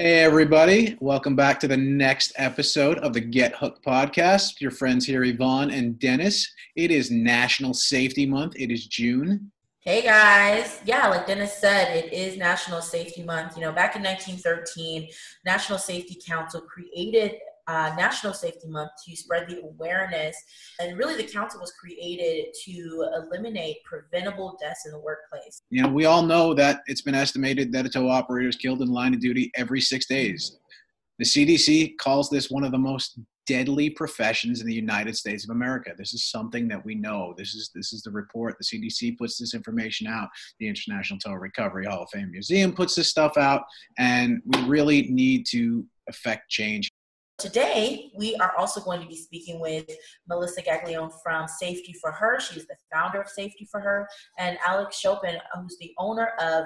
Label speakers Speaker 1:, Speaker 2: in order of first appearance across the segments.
Speaker 1: Hey, everybody. Welcome back to the next episode of the Get Hooked podcast. Your friends here, Y'von and Dennis. It is National Safety Month. It is June.
Speaker 2: Hey guys. Yeah, like Dennis said, it is National Safety Month. You know, back in 1913, National Safety Council created uh, National Safety Month to spread the awareness. And really, the council was created to eliminate preventable deaths in the workplace.
Speaker 1: You know, we all know that it's been estimated that a tow operator is killed in line of duty every six days. The CDC calls this one of the most deadly professions in the United States of America. This is something that we know. This is this is the report. The CDC puts this information out. The International Tow Recovery Hall of Fame Museum puts this stuff out, and we really need to affect change
Speaker 2: Today, we are also going to be speaking with Melissa Gaglione from Safety4Her. She's the founder of Safety4Her, and Alex Shopen, who's the owner of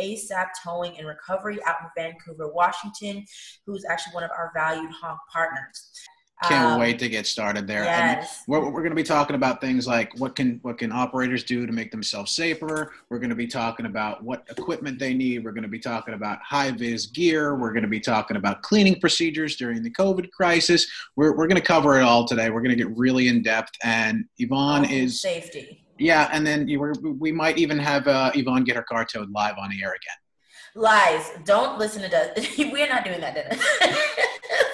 Speaker 2: ASAP Towing and Recovery out in Vancouver, Washington, who's actually one of our valued honk partners.
Speaker 1: Can't um, wait to get started there.
Speaker 2: Yes.
Speaker 1: we're, we're going to be talking about things like what can what can operators do to make themselves safer. We're going to be talking about what equipment they need. We're going to be talking about high vis gear. We're going to be talking about cleaning procedures during the COVID crisis. We're we're going to cover it all today. We're going to get really in depth. And Y'von oh, is
Speaker 2: safety.
Speaker 1: Yeah, and then you were, we might even have uh, Y'von get her car towed live on the air again.
Speaker 2: Lies. Don't listen to us. We're not doing that, Dennis.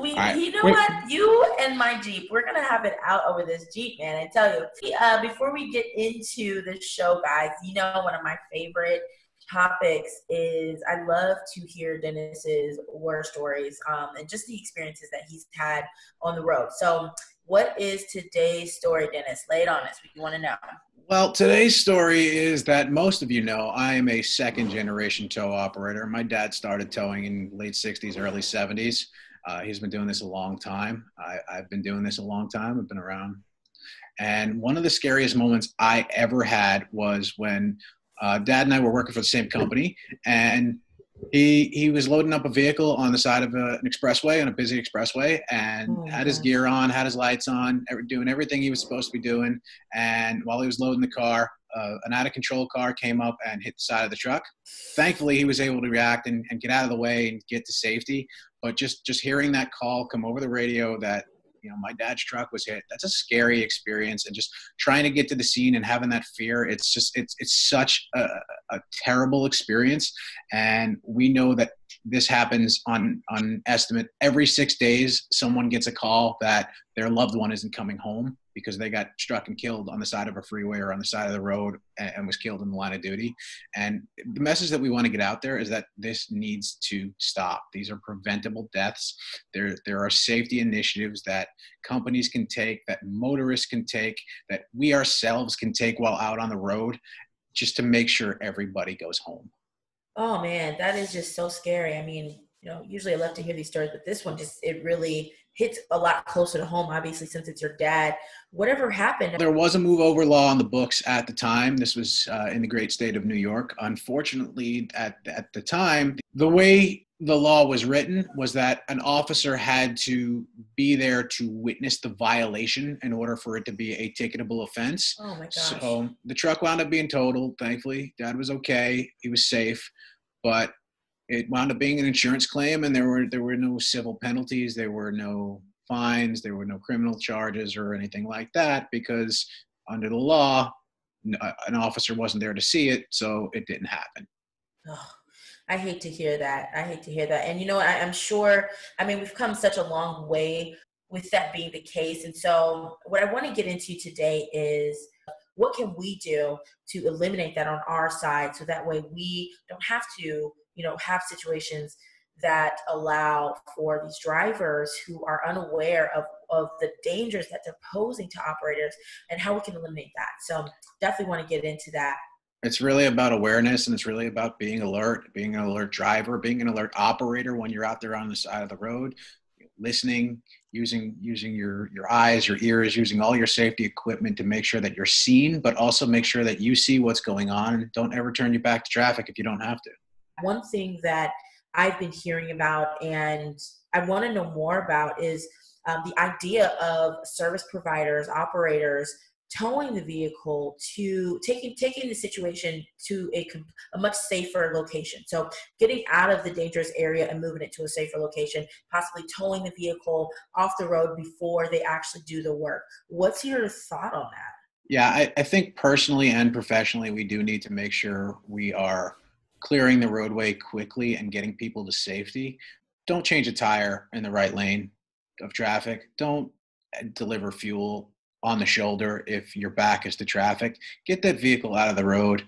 Speaker 2: we, right. you know Wait. what? You and my Jeep, we're gonna have it out over this Jeep, man. I tell you. Uh, before we get into the show, guys, you know one of my favorite topics is I love to hear Dennis's war stories um, and just the experiences that he's had on the road. So, what is today's story, Dennis? Lay it on us. We want to know.
Speaker 1: Well, today's story is that most of you know I am a second generation tow operator. My dad started towing in late 60s, early 70s. Uh, he's been doing this a long time. I, I've been doing this a long time. I've been around. And one of the scariest moments I ever had was when uh, Dad and I were working for the same company, and he he was loading up a vehicle on the side of a, an expressway on a busy expressway, and oh, had his gear on, had his lights on, doing everything he was supposed to be doing. And while he was loading the car, uh, an out of control car came up and hit the side of the truck. Thankfully, he was able to react and, and get out of the way and get to safety. But just just hearing that call come over the radio that you know my dad's truck was hit that's a scary experience and just trying to get to the scene and having that fear it's just it's it's such a, a terrible experience and we know that this happens on on estimate every six days someone gets a call that their loved one isn't coming home because they got struck and killed on the side of a freeway or on the side of the road and, and was killed in the line of duty. And the message that we want to get out there is that this needs to stop. These are preventable deaths. There, there are safety initiatives that companies can take, that motorists can take, that we ourselves can take while out on the road just to make sure everybody goes home.
Speaker 2: Oh man, that is just so scary. I mean, you know, usually I love to hear these stories, but this one just it really hits a lot closer to home, obviously, since it's your dad. Whatever happened?
Speaker 1: There was a move over law on the books at the time. This was uh, in the great state of New York. Unfortunately, at, at the time, the way the law was written was that an officer had to be there to witness the violation in order for it to be a ticketable offense.
Speaker 2: Oh my gosh.
Speaker 1: So the truck wound up being totaled. Thankfully, dad was okay. He was safe. But it wound up being an insurance claim, and there were there were no civil penalties, there were no fines, there were no criminal charges or anything like that because under the law, uh, an officer wasn't there to see it, so it didn't happen.
Speaker 2: Oh, I hate to hear that. I hate to hear that. And you know, I, I'm sure. I mean, we've come such a long way with that being the case. And so, what I want to get into today is what can we do to eliminate that on our side so that way we don't have to you know have situations that allow for these drivers who are unaware of, of the dangers that they're posing to operators and how we can eliminate that. So um, definitely want to get into that.
Speaker 1: It's really about awareness and it's really about being alert, being an alert driver, being an alert operator when you're out there on the side of the road, listening, using using your your eyes, your ears, using all your safety equipment to make sure that you're seen, but also make sure that you see what's going on. And don't ever turn you back to traffic if you don't have to.
Speaker 2: One thing that I've been hearing about and I want to know more about is um, the idea of service providers, operators towing the vehicle to taking taking the situation to a, a much safer location. So getting out of the dangerous area and moving it to a safer location, possibly towing the vehicle off the road before they actually do the work. What's your thought on that?
Speaker 1: Yeah, I, I think personally and professionally, we do need to make sure we are clearing the roadway quickly and getting people to safety. Don't change a tire in the right lane of traffic. Don't eh, deliver fuel on the shoulder if your back is to traffic. Get that vehicle out of the road.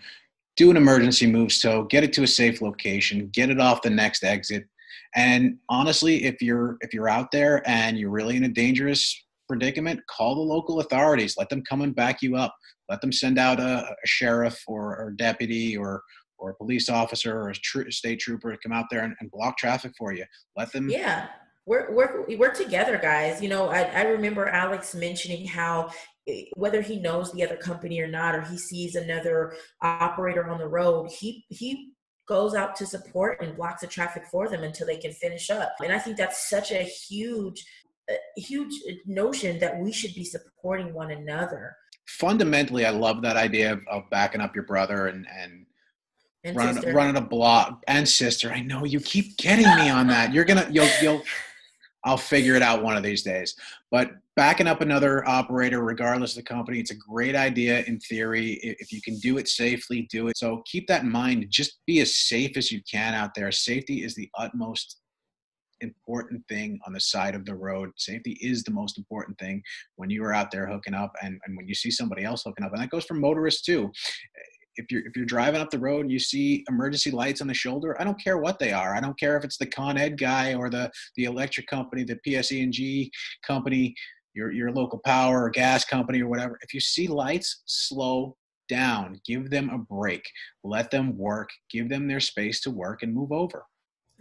Speaker 1: Do an emergency move so get it to a safe location. Get it off the next exit. And honestly, if you're if you're out there and you're really in a dangerous predicament, call the local authorities. Let them come and back you up. Let them send out a, a sheriff or, or deputy or or a police officer or a tr- state trooper to come out there and, and, block traffic for you. Let them.
Speaker 2: Yeah, we're we're we're together, guys. You know, I, I remember Alex mentioning how eh, whether he knows the other company or not, or he sees another operator on the road, he he goes out to support and blocks the traffic for them until they can finish up. And I think that's such a huge a huge notion that we should be supporting one another.
Speaker 1: Fundamentally, I love that idea of, of backing up your brother and and, and running running a block and sister. I know you keep getting me on that. You're gonna you'll you'll I'll figure it out one of these days. But backing up another operator, regardless of the company, it's a great idea in theory. If you can do it safely, do it. So keep that in mind. Just be as safe as you can out there. Safety is the utmost important thing on the side of the road. Safety is the most important thing when you are out there hooking up and, and when you see somebody else hooking up. And that goes for motorists too. If you're if you're driving up the road and you see emergency lights on the shoulder, I don't care what they are. I don't care if it's the Con Ed guy or the the electric company, the PSE&G company, your your local power or gas company or whatever. If you see lights, slow down. Give them a break. Let them work. Give them their space to work and move over.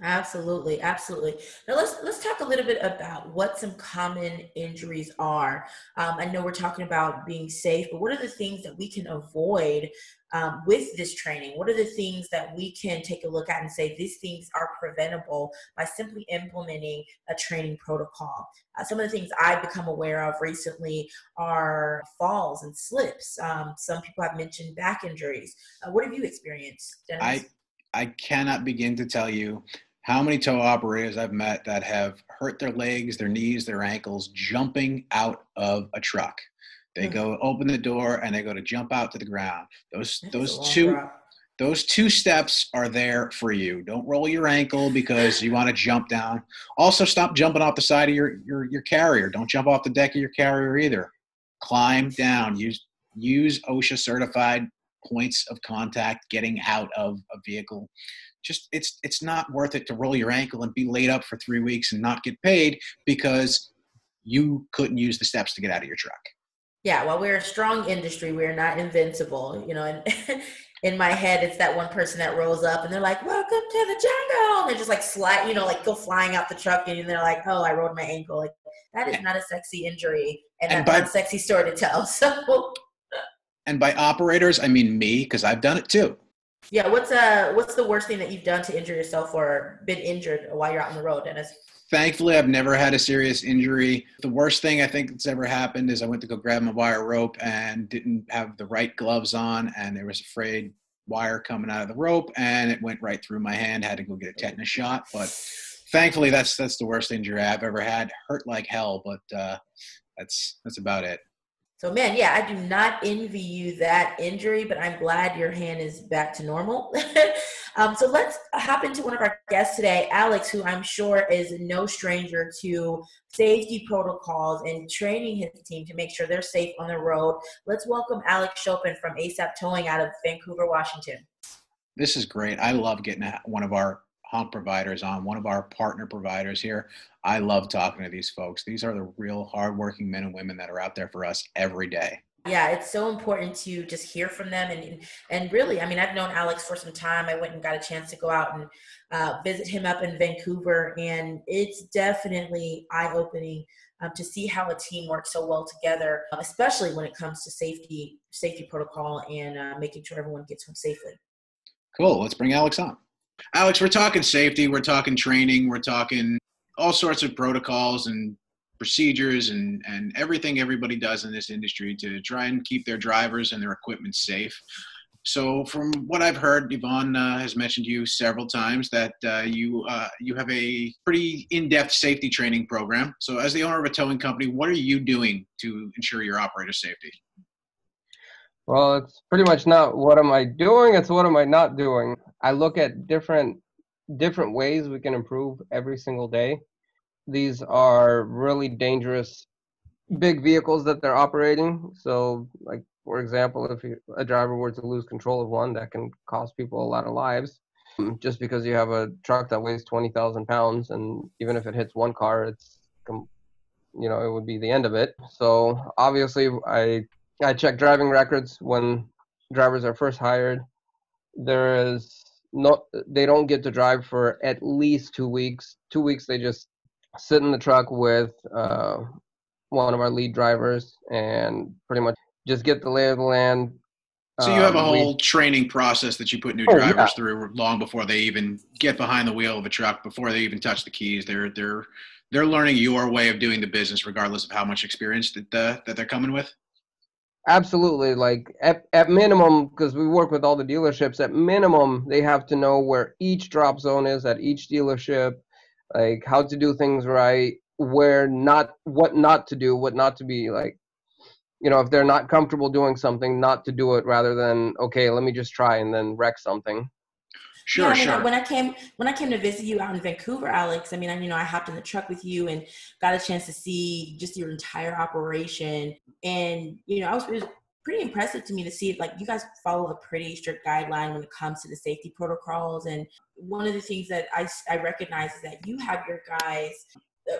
Speaker 2: Absolutely, absolutely. Now let's let's talk a little bit about what some common injuries are. Um, I know we're talking about being safe, but what are the things that we can avoid um, with this training? What are the things that we can take a look at and say these things are preventable by simply implementing a training protocol? Uh, some of the things I've become aware of recently are falls and slips. Um, some people have mentioned back injuries. Uh, what have you experienced, Dennis?
Speaker 1: I I cannot begin to tell you how many tow operators I've met that have hurt their legs, their knees, their ankles jumping out of a truck. They hmm. go open the door and they go to jump out to the ground. Those That's those two drop. those two steps are there for you. Don't roll your ankle because you want to jump down. Also stop jumping off the side of your your your carrier. Don't jump off the deck of your carrier either. Climb down. Use use OSHA certified points of contact getting out of a vehicle just it's it's not worth it to roll your ankle and be laid up for three weeks and not get paid because you couldn't use the steps to get out of your truck
Speaker 2: yeah while we're a strong industry we're not invincible you know and in my head it's that one person that rolls up and they're like welcome to the jungle and they're just like slide you know like go flying out the truck and they're like oh i rolled my ankle like that is not a sexy injury and, and that's not a sexy story to tell so
Speaker 1: and by operators i mean me because i've done it too
Speaker 2: yeah, what's uh what's the worst thing that you've done to injure yourself or been injured while you're out on the road, Dennis?
Speaker 1: Thankfully, I've never had a serious injury. The worst thing I think that's ever happened is I went to go grab my wire rope and didn't have the right gloves on, and there was a frayed wire coming out of the rope, and it went right through my hand. Had to go get a tetanus shot, but thankfully, that's that's the worst injury I've ever had. Hurt like hell, but uh, that's that's about it.
Speaker 2: So, man, yeah, I do not envy you that injury, but I'm glad your hand is back to normal. um, so, let's hop into one of our guests today, Alex, who I'm sure is no stranger to safety protocols and training his team to make sure they're safe on the road. Let's welcome Alex Shopen from ASAP Towing out of Vancouver, Washington.
Speaker 1: This is great. I love getting one of our honk providers on, one of our partner providers here. I love talking to these folks. These are the real hardworking men and women that are out there for us every day.
Speaker 2: Yeah, it's so important to just hear from them and and really, I mean, I've known Alex for some time. I went and got a chance to go out and uh, visit him up in Vancouver, and it's definitely eye opening um, to see how a team works so well together, especially when it comes to safety safety protocol and uh, making sure everyone gets home safely.
Speaker 1: Cool. Let's bring Alex on. Alex, we're talking safety, we're talking training, we're talking all sorts of protocols and procedures and and everything everybody does in this industry to try and keep their drivers and their equipment safe. So, from what I've heard, Y'von uh, has mentioned to you several times that uh, you uh, you have a pretty in-depth safety training program. So, as the owner of a towing company, what are you doing to ensure your operator safety?
Speaker 3: Well, it's pretty much not what am I doing; it's what am I not doing. I look at different different ways we can improve every single day. These are really dangerous big vehicles that they're operating. So, like for example, if a driver were to lose control of one, that can cost people a lot of lives. Um, just because you have a truck that weighs 20,000 pounds, and even if it hits one car, it's, you know, it would be the end of it. So obviously, I I check driving records when drivers are first hired. There is no, they don't get to drive for at least two weeks. Two weeks, they just sit in the truck with uh, one of our lead drivers and pretty much just get the lay of the land.
Speaker 1: So you have a um, whole we, training process that you put new oh, drivers yeah. through long before they even get behind the wheel of a truck, before they even touch the keys. They're they're they're learning your way of doing the business, regardless of how much experience that uh, that they're coming with.
Speaker 3: Absolutely, like at at minimum, because we work with all the dealerships. At minimum, they have to know where each drop zone is at each dealership, like how to do things right, where not what not to do, what not to be like you know, if they're not comfortable doing something, not to do it rather than okay, let me just try and then wreck something.
Speaker 1: Sure, yeah, I mean,
Speaker 2: sure. When I came when I came to visit you out in Vancouver, Alex, I mean, I, you know, I hopped in the truck with you and got a chance to see just your entire operation, and you know, I was, it was pretty impressive to me to see like you guys follow a pretty strict guideline when it comes to the safety protocols. And one of the things that I I recognize is that you have your guys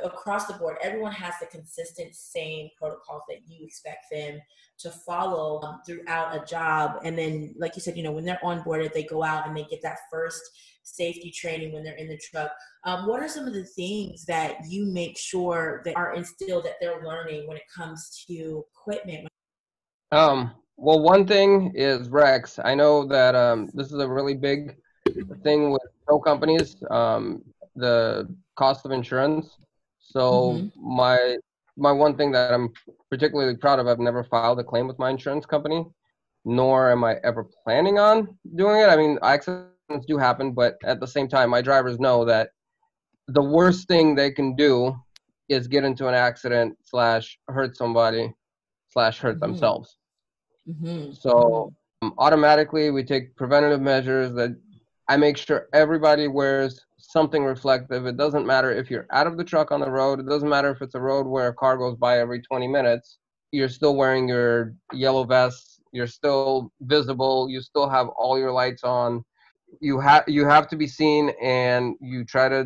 Speaker 2: across the board, everyone has the consistent same protocols that you expect them to follow um, throughout a job. And then, like you said, you know, when they're onboarded, they go out and they get that first safety training when they're in the truck. Um, what are some of the things that you make sure that are instilled that they're learning when it comes to equipment?
Speaker 3: Um, well, one thing is wrecks. I know that um, this is a really big thing with tow companies. Um, the cost of insurance so mm-hmm. my my one thing that I'm particularly proud of, I've never filed a claim with my insurance company, nor am I ever planning on doing it. I mean, accidents do happen, but at the same time, my drivers know that the worst thing they can do is get into an accident slash hurt somebody slash hurt mm-hmm. themselves. Mm-hmm. So um, automatically, we take preventative measures that I make sure everybody wears something reflective. It doesn't matter if you're out of the truck on the road. It doesn't matter if it's a road where a car goes by every 20 minutes. You're still wearing your yellow vest. You're still visible. You still have all your lights on. You have you have to be seen, and you try to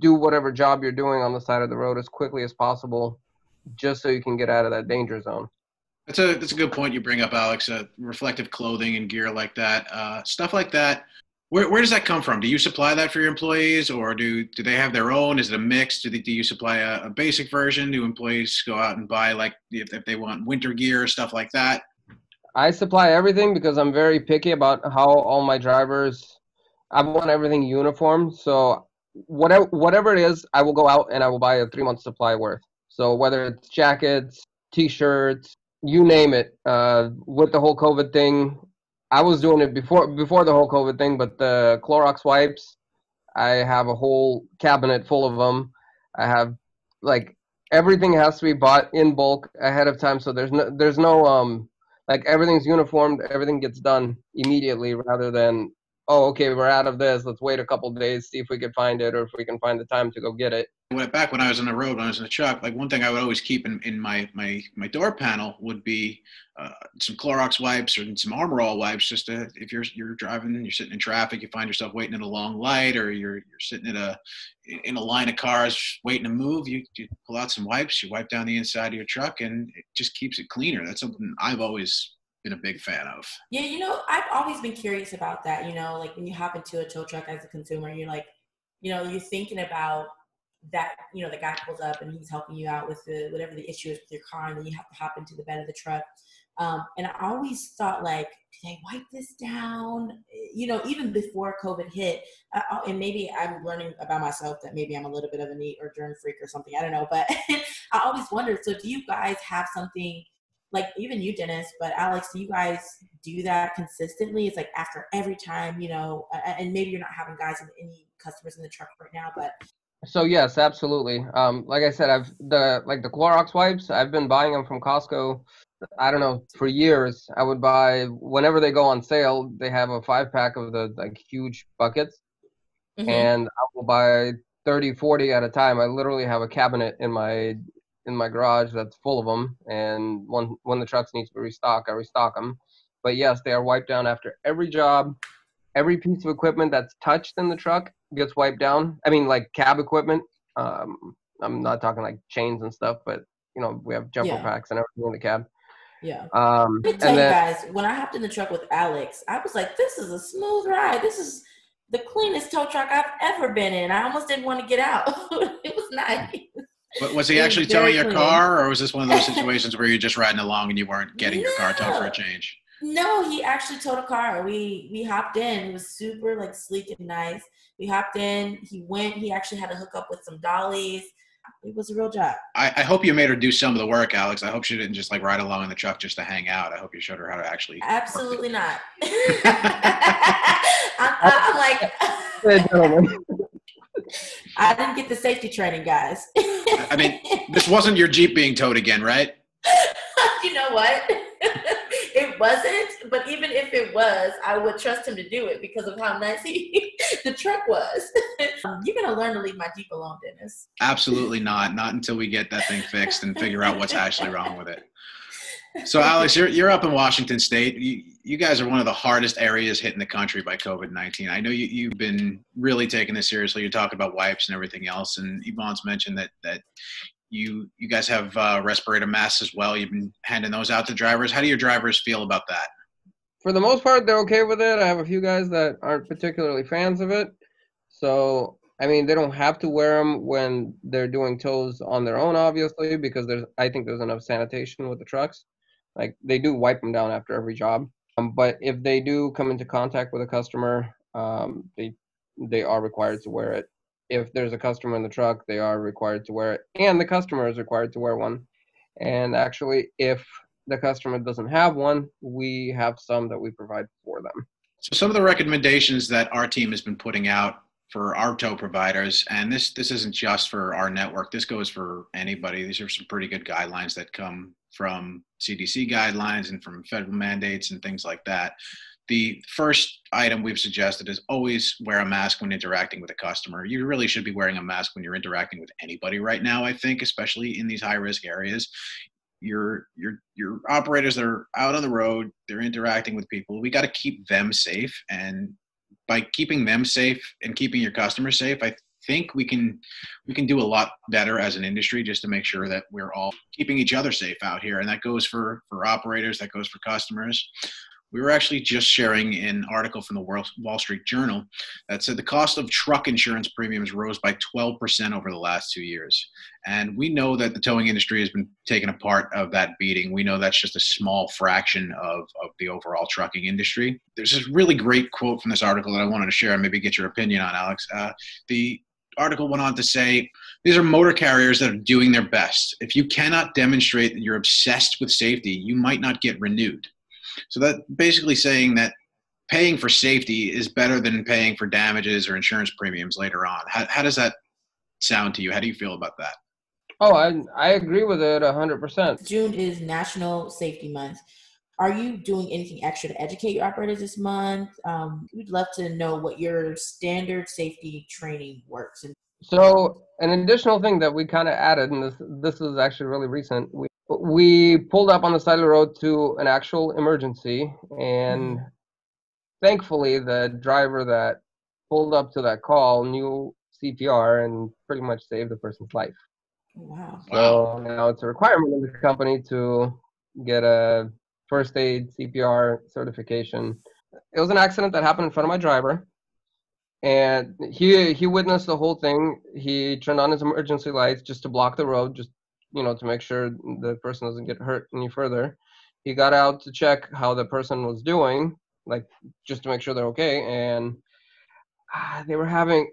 Speaker 3: do whatever job you're doing on the side of the road as quickly as possible, just so you can get out of that danger zone.
Speaker 1: That's a that's a good point you bring up, Alex. Uh, reflective clothing and gear like that, uh, stuff like that where, where does that come from? Do you supply that for your employees, or do do they have their own? Is it a mix? Do they, do you supply a, a basic version? Do employees go out and buy like if, if they want winter gear stuff like that?
Speaker 3: I supply everything because I'm very picky about how all my drivers. I want everything uniform, so whatever whatever it is, I will go out and I will buy a three month supply worth. So whether it's jackets, t-shirts, you name it. Uh, with the whole COVID thing, I was doing it before before the whole COVID thing, but the Clorox wipes, I have a whole cabinet full of them. I have like everything has to be bought in bulk ahead of time, so there's no there's no um like everything's uniformed, everything gets done immediately rather than oh okay we're out of this, let's wait a couple days see if we can find it or if we can find the time to go get it
Speaker 1: when, back when I was on the road, when I was in the truck, like one thing I would always keep in, in my, my, my door panel would be uh, some Clorox wipes or some Armor All wipes. Just to, if you're you're driving, and you're sitting in traffic, you find yourself waiting at a long light, or you're you're sitting in a in a line of cars waiting to move. You, you pull out some wipes, you wipe down the inside of your truck, and it just keeps it cleaner. That's something I've always been a big fan of.
Speaker 2: Yeah, you know, I've always been curious about that. You know, like when you hop into a tow truck as a consumer, you're like, you know, you're thinking about that you know the guy pulls up and he's helping you out with the whatever the issue is with your car and then you have to hop into the bed of the truck Um, and I always thought like, do they wipe this down? You know, even before COVID hit, uh, and maybe I'm learning about myself that maybe I'm a little bit of a neat or germ freak or something. I don't know, but I always wondered. So, do you guys have something like even you, Dennis, but Alex, do you guys do that consistently? It's like after every time, you know, and maybe you're not having guys in any customers in the truck right now, but
Speaker 3: so yes, absolutely. Um, like I said, I've the like the Clorox wipes. I've been buying them from Costco. I don't know for years. I would buy whenever they go on sale. They have a five pack of the like huge buckets, mm-hmm. and I will buy 30, 40 at a time. I literally have a cabinet in my in my garage that's full of them. And when when the trucks need to be restocked, I restock them. But yes, they are wiped down after every job. Every piece of equipment that's touched in the truck gets wiped down. I mean, like cab equipment. Um, I'm not talking like chains and stuff, but you know, we have jumper yeah. packs and everything in the cab.
Speaker 2: Yeah. Um, Let me tell you then, guys, when I hopped in the truck with Alex, I was like, "This is a smooth ride. This is the cleanest tow truck I've ever been in. I almost didn't want to get out. it was nice."
Speaker 1: But was he actually towing your car, or was this one of those situations where you're just riding along and you weren't getting no. your car towed for a change?
Speaker 2: No, he actually towed a car. We we hopped in. It was super like sleek and nice. We hopped in. He went. He actually had to hook up with some dollies. It was a real job.
Speaker 1: I, I, hope you made her do some of the work, Alex. I hope she didn't just like ride along in the truck just to hang out. I hope you showed her how to actually.
Speaker 2: Absolutely not. I'm, I'm like. I didn't get the safety training, guys.
Speaker 1: I mean, this wasn't your Jeep being towed again, right?
Speaker 2: you know what? It wasn't, but even if it was, I would trust him to do it because of how nice he the truck was. Um, you're gonna learn to leave my Jeep alone, Dennis.
Speaker 1: Absolutely not. Not until we get that thing fixed and figure out what's actually wrong with it. So, Alex, you're you're up in Washington State. You, you guys are one of the hardest areas hit in the country by COVID nineteen. I know you you've been really taking this seriously. You're talking about wipes and everything else, and Y'von's mentioned that that you you guys have uh, respirator masks as well. You've been handing those out to drivers. How do your drivers feel about that?
Speaker 3: For the most part, they're okay with it. I have a few guys that aren't particularly fans of it. So I mean, they don't have to wear them when they're doing tows on their own, obviously, because there's I think there's enough sanitation with the trucks. Like they do wipe them down after every job. Um, but if they do come into contact with a customer, um, they they are required to wear it. If there's a customer in the truck, they are required to wear it, and the customer is required to wear one. And actually, if the customer doesn't have one, we have some that we provide for them.
Speaker 1: So some of the recommendations that our team has been putting out for our tow providers, and this this isn't just for our network. This goes for anybody. These are some pretty good guidelines that come from CDC guidelines and from federal mandates and things like that. The first item we've suggested is always wear a mask when interacting with a customer. You really should be wearing a mask when you're interacting with anybody right now, I think, especially in these high risk areas. Your your your operators that are out on the road, they're interacting with people. We got to keep them safe and by keeping them safe and keeping your customers safe, I think we can we can do a lot better as an industry just to make sure that we're all keeping each other safe out here and that goes for for operators that goes for customers we were actually just sharing an article from the Wall Street Journal that said the cost of truck insurance premiums rose by 12% over the last two years. And we know that the towing industry has been taking a part of that beating. We know that's just a small fraction of, of the overall trucking industry. There's this really great quote from this article that I wanted to share and maybe get your opinion on, Alex. Uh, the article went on to say these are motor carriers that are doing their best. If you cannot demonstrate that you're obsessed with safety, you might not get renewed. So that basically saying that paying for safety is better than paying for damages or insurance premiums later on. How, how does that sound to you? How do you feel about that?
Speaker 3: Oh, I I agree with it hundred percent.
Speaker 2: June is National Safety Month. Are you doing anything extra to educate your operators this month? Um, we'd love to know what your standard safety training works.
Speaker 3: So, an additional thing that we kind of added, and this this is actually really recent, we we pulled up on the side of the road to an actual emergency, and mm-hmm. thankfully, the driver that pulled up to that call knew CPR and pretty much saved the person's life.
Speaker 2: Wow.
Speaker 3: So now it's a requirement of the company to get a first aid CPR certification. It was an accident that happened in front of my driver, and he he witnessed the whole thing. He turned on his emergency lights just to block the road, just you know to make sure the person doesn't get hurt any further. he got out to check how the person was doing, like just to make sure they're okay, and uh, they were having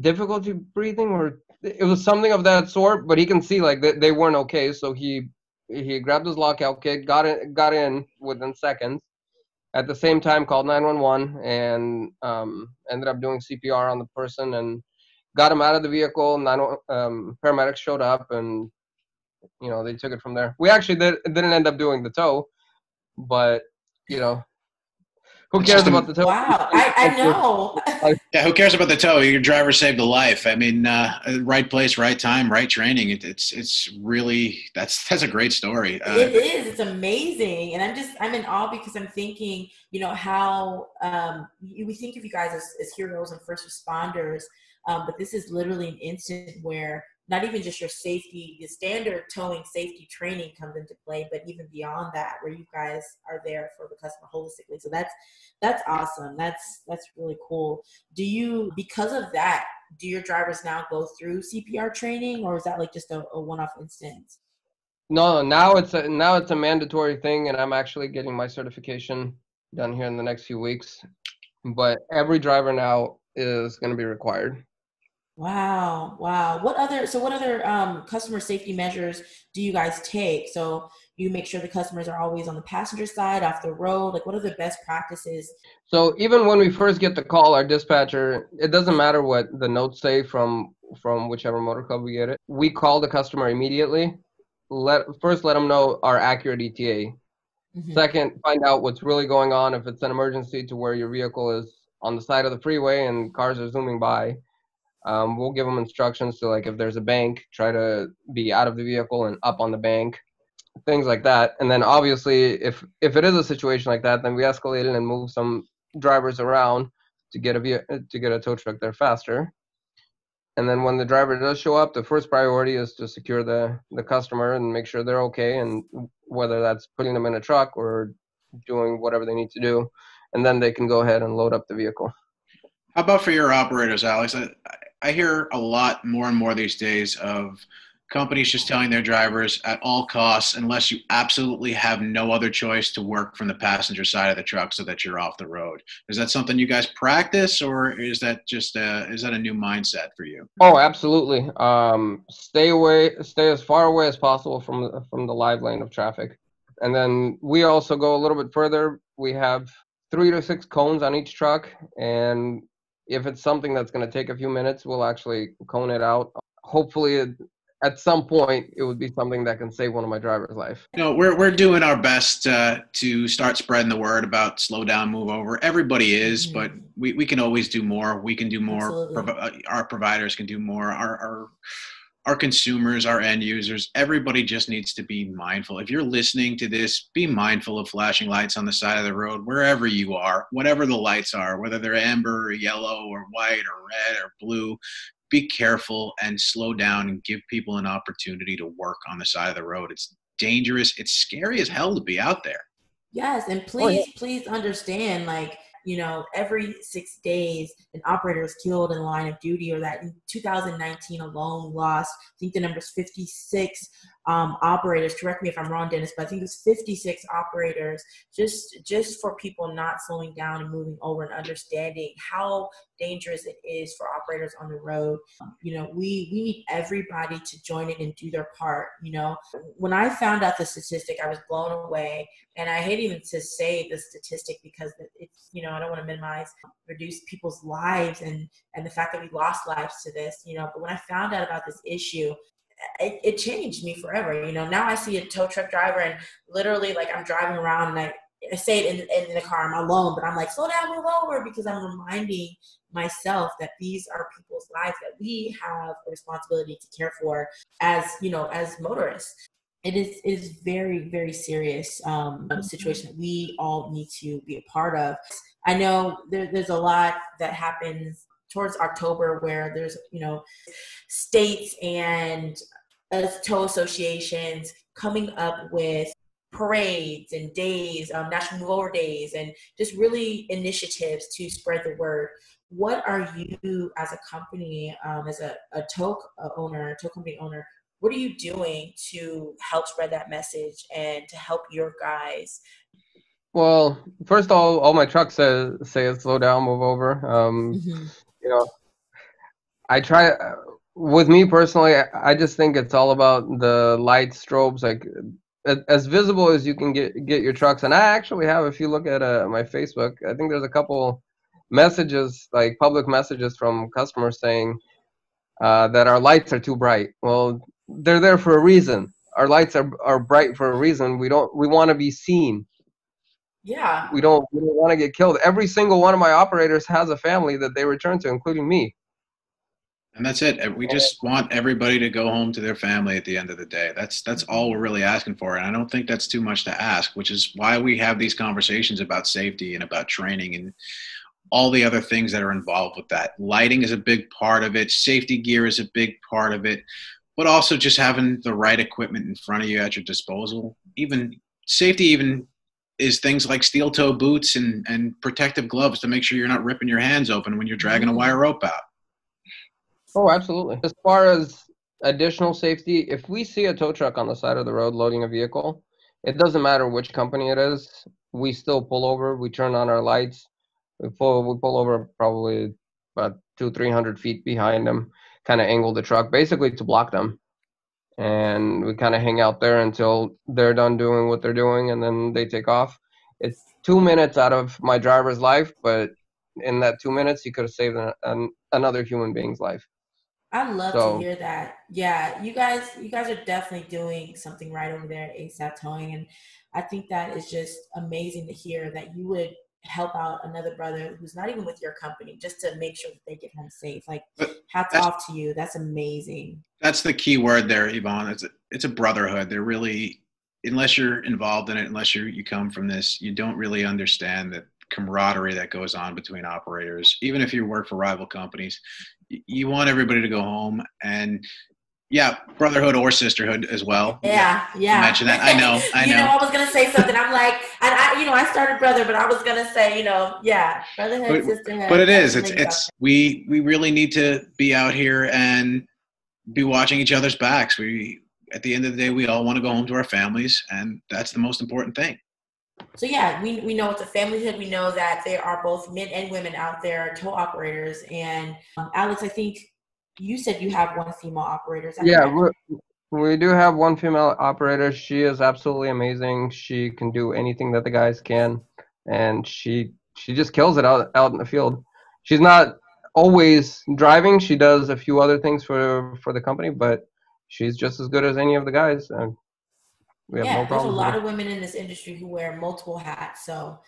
Speaker 3: difficulty breathing or it was something of that sort. But he can see like they, they weren't okay, so he he grabbed his lockout kit, got it, got in within seconds. At the same time, called 911 and um, ended up doing CPR on the person and got him out of the vehicle. Nine um, paramedics showed up and you know they took it from there. We actually did, didn't end up doing the tow, but you know who cares about the tow?
Speaker 2: Wow, I, I know.
Speaker 1: yeah, who cares about the tow? Your driver saved a life. I mean, uh, right place, right time, right training. It, it's it's really that's that's a great story.
Speaker 2: Uh, it is. It's amazing, and I'm just I'm in awe because I'm thinking, you know, how um, we think of you guys as, as heroes and first responders, um, but this is literally an instant where not even just your safety, the standard towing safety training comes into play, but even beyond that, where you guys are there for the customer holistically. So that's that's awesome. That's that's really cool. Do you because of that, do your drivers now go through CPR training or is that like just a, a one-off instance?
Speaker 3: No, now it's a now it's a mandatory thing and I'm actually getting my certification done here in the next few weeks. But every driver now is going to be required.
Speaker 2: Wow, wow. What other so what other um, customer safety measures do you guys take? So you make sure the customers are always on the passenger side, off the road. Like, what are the best practices?
Speaker 3: So even when we first get the call, our dispatcher, it doesn't matter what the notes say from from whichever motor club we get it. We call the customer immediately. Let first let them know our accurate ETA. Mm-hmm. Second, find out what's really going on. If it's an emergency to where your vehicle is on the side of the freeway and cars are zooming by um, we'll give them instructions to like if there's a bank, try to be out of the vehicle and up on the bank, things like that. And then obviously, if if it is a situation like that, then we escalate it and move some drivers around to get a to get a tow truck there faster. And then when the driver does show up, the first priority is to secure the the customer and make sure they're okay, and whether that's putting them in a truck or doing whatever they need to do, and then they can go ahead and load up the vehicle.
Speaker 1: How about for your operators, Alex? I hear a lot more and more these days of companies just telling their drivers at all costs, unless you absolutely have no other choice to work from the passenger side of the truck so that you're off the road. Is that something you guys practice or is that just a, is that a new mindset for you?
Speaker 3: Oh, absolutely. Um, stay away, stay as far away as possible from, from the live lane of traffic. And then we also go a little bit further. We have three to six cones on each truck and if it's something that's going to take a few minutes, we'll actually cone it out. Hopefully, at some point, it would be something that can save one of my driver's life.
Speaker 1: You know, we're we're doing our best uh, to start spreading the word about slow down, move over. Everybody is, mm-hmm. but we, we can always do more. We can do more. Uh, our providers can do more. Our our our consumers, our end users, everybody just needs to be mindful. If you're listening to this, be mindful of flashing lights on the side of the road, wherever you are, whatever the lights are, whether they're amber or yellow or white or red or blue. Be careful and slow down and give people an opportunity to work on the side of the road. It's dangerous. It's scary as hell to be out there.
Speaker 2: Yes, and please, oh, yeah. please understand, like you know, every six days, an operator is killed in line of duty, or that in 2019 alone lost, I think the number is 56 um, operators. Correct me if I'm wrong, Dennis, but I think it's 56 operators just just for people not slowing down and moving over and understanding how dangerous it is for operators on the road. You know, we we need everybody to join in and do their part. You know, when I found out the statistic, I was blown away, and I hate even to say the statistic because it's you know I don't want to minimize reduce people's lives and and the fact that we lost lives to this. You know, but when I found out about this issue, it, it, changed me forever. You know, now I see a tow truck driver and literally like I'm driving around and I, I say it in, in the car, I'm alone, but I'm like, slow down, move over because I'm reminding myself that these are people's lives that we have a responsibility to care for as, you know, as motorists. It is, it is very, very serious um, mm-hmm. situation that we all need to be a part of. I know there, there's a lot that happens towards October where there's, you know, states and uh, tow associations coming up with parades and days, um, National Move Over Days, and just really initiatives to spread the word. What are you as a company, um, as a, a tow owner, tow company owner, what are you doing to help spread that message and to help your guys
Speaker 3: well first of all all my trucks say, say slow down move over um, mm-hmm. You know i try with me personally i just think it's all about the light strobes like as visible as you can get get your trucks. And I actually have, if you look at uh, my Facebook, I think there's a couple messages, like public messages from customers saying uh, that our lights are too bright. Well, they're there for a reason. Our lights are are bright for a reason. We don't. We want to be seen.
Speaker 2: Yeah.
Speaker 3: We don't. We don't want to get killed. Every single one of my operators has a family that they return to, including me.
Speaker 1: And that's it. We just want everybody to go home to their family at the end of the day. That's that's all we're really asking for. And I don't think that's too much to ask, which is why we have these conversations about safety and about training and all the other things that are involved with that. Lighting is a big part of it, safety gear is a big part of it, but also just having the right equipment in front of you at your disposal. Even safety even is things like steel toe boots and, and protective gloves to make sure you're not ripping your hands open when you're dragging a mm-hmm. wire rope out.
Speaker 3: Oh, absolutely. As far as additional safety, if we see a tow truck on the side of the road loading a vehicle, it doesn't matter which company it is. We still pull over. We turn on our lights. We pull. We pull over probably about two, three hundred feet behind them. Kind of angle the truck, basically to block them. And we kind of hang out there until they're done doing what they're doing, and then they take off. It's two minutes out of my driver's life, but in that two minutes, you could have saved an, an, another human being's life.
Speaker 2: I love so, to hear that. Yeah, you guys, you guys are definitely doing something right over there at ASAP Towing, and I think that is just amazing to hear that you would help out another brother who's not even with your company just to make sure that they get home safe. Like, hats off to you. That's amazing.
Speaker 1: That's the key word there, Y'von. It's a, it's a brotherhood. They're really, unless you're involved in it, unless you you come from this, you don't really understand that camaraderie that goes on between operators. Even if you work for rival companies, you want everybody to go home and yeah, brotherhood or sisterhood as well.
Speaker 2: Yeah, yeah.
Speaker 1: Mention that. I know. I
Speaker 2: you
Speaker 1: know.
Speaker 2: know. I was gonna say something. I'm like, I, I, you know, I started brother, but I was gonna say, you know, yeah, brotherhood,
Speaker 1: but,
Speaker 2: sisterhood.
Speaker 1: But it is. It's it's we we really need to be out here and be watching each other's backs. We at the end of the day, we all want to go home to our families, and that's the most important thing
Speaker 2: so yeah, we, we know it's a familyhood. We know that there are both men and women out there, tow operators. And um, Alex, I think you said you have one female operator.
Speaker 3: Yeah, we do have one female operator. She is absolutely amazing. She can do anything that the guys can, and she she just kills it out out in the field. She's not always driving. She does a few other things for for the company, but she's just as good as any of the guys. And
Speaker 2: we have yeah, no there's a lot of women in this industry who wear multiple hats. So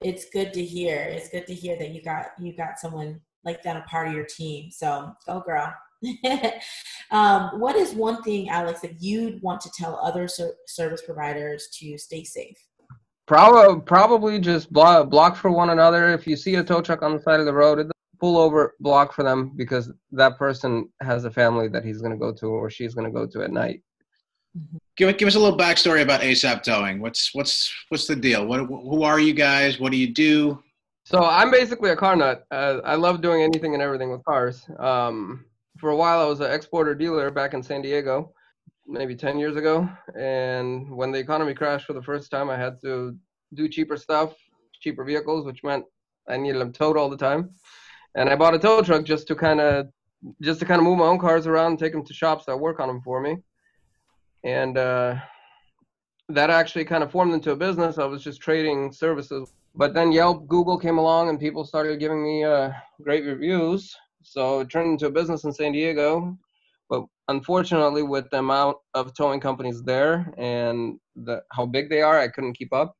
Speaker 2: it's good to hear. It's good to hear that you got you got someone like that a part of your team. So go girl. um, what is one thing, Alex, that you'd want to tell other ser- service providers to stay safe?
Speaker 3: Probably, probably just block, block for one another. If you see a tow truck on the side of the road, pull over, block for them because that person has a family that he's going to go to or she's going to go to at night.
Speaker 1: Give give us a little backstory about ASAP Towing. What's what's what's the deal? What who are you guys? What do you do?
Speaker 3: So I'm basically a car nut. Uh, I love doing anything and everything with cars. Um, for a while, I was an exporter dealer back in San Diego, maybe 10 years ago. And when the economy crashed for the first time, I had to do cheaper stuff, cheaper vehicles, which meant I needed them towed all the time. And I bought a tow truck just to kind of just to kind of move my own cars around, and take them to shops that work on them for me and uh, that actually kind of formed into a business. I was just trading services, but then Yelp, Google came along, and people started giving me uh, great reviews. So it turned into a business in San Diego. But unfortunately, with the amount of towing companies there and the, how big they are, I couldn't keep up.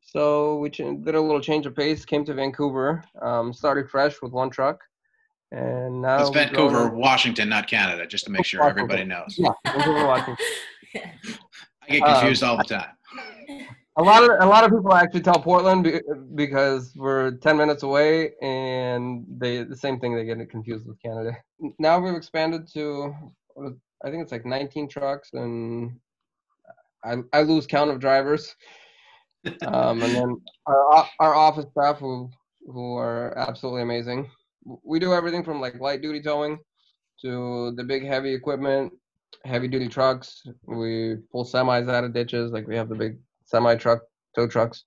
Speaker 3: So we ch- did a little change of pace, came to Vancouver, um, started fresh with one truck, and now
Speaker 1: it's Vancouver, Washington, not Canada, just to make sure everybody knows. Yeah, Vancouver, Washington. I get confused um, all the time.
Speaker 3: A lot of a lot of people actually tell Portland because we're ten minutes away, and they the same thing. They get confused with Canada. Now we've expanded to, I think it's like 19 trucks, and I I lose count of drivers. Um, and then our our office staff who who are absolutely amazing we do everything from like light duty towing to the big heavy equipment heavy duty trucks. We pull semis out of ditches. Like we have the big semi truck, tow trucks.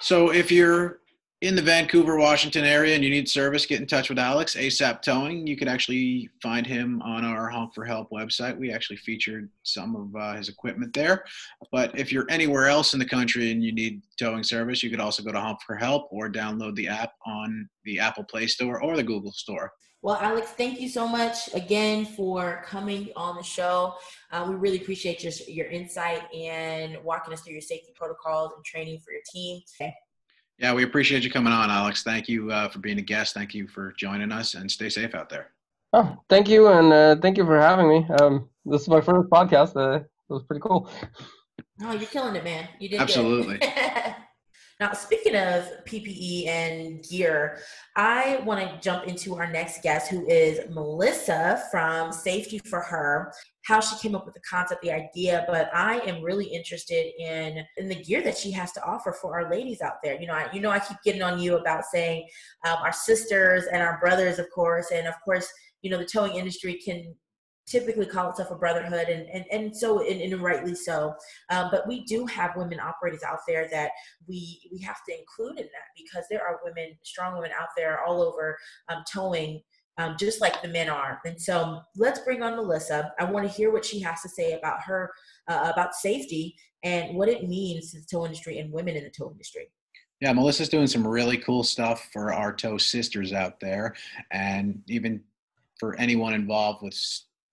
Speaker 1: So if you're in the Vancouver, Washington area and you need service, get in touch with Alex, ASAP Towing. You can actually find him on our Honk for Help website. We actually featured some of uh, his equipment there. But if you're anywhere else in the country and you need towing service, you could also go to Honk for Help or download the app on the Apple Play Store or the Google Store.
Speaker 2: Well, Alex, thank you so much again for coming on the show. Uh, we really appreciate your, your insight and walking us through your safety protocols and training for your team. Okay.
Speaker 1: Yeah, we appreciate you coming on, Alex. Thank you uh, for being a guest. Thank you for joining us, and stay safe out there.
Speaker 3: Oh, thank you, and uh, thank you for having me. Um, this is my first podcast. Uh, it was pretty cool.
Speaker 2: Oh, you're killing it, man. You did
Speaker 1: absolutely.
Speaker 2: now, speaking of PPE and gear, I want to jump into our next guest, who is Melissa from Safety4Her how she came up with the concept, the idea, but I am really interested in in the gear that she has to offer for our ladies out there. You know, I, you know, I keep getting on you about saying um, our sisters and our brothers, of course, and of course, you know, the towing industry can typically call itself a brotherhood and and, and so and, and rightly so um, but we do have women operators out there that we we have to include in that because there are women strong women out there all over um, towing um, just like the men are. And so let's bring on Melissa. I want to hear what she has to say about her, uh, about safety and what it means to the tow industry and women in the tow industry.
Speaker 1: Yeah, Melissa's doing some really cool stuff for our tow sisters out there, and even for anyone involved with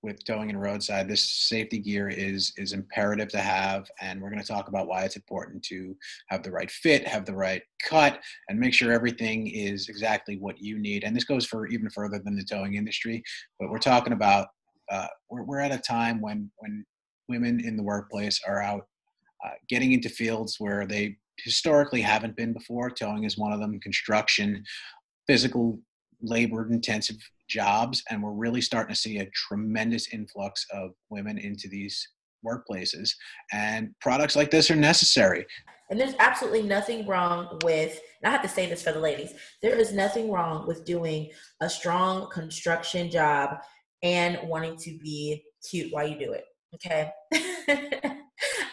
Speaker 1: with towing and roadside, this safety gear is is imperative to have, and we're going to talk about why it's important to have the right fit, have the right cut, and make sure everything is exactly what you need. And this goes for even further than the towing industry. But we're talking about uh, we're we're at a time when when women in the workplace are out uh, getting into fields where they historically haven't been before. Towing is one of them. Construction, physical labor intensive jobs and we're really starting to see a tremendous influx of women into these workplaces and products like this are necessary.
Speaker 2: And there's absolutely nothing wrong with i have to say this for the ladies there is nothing wrong with doing a strong construction job and wanting to be cute while you do it okay?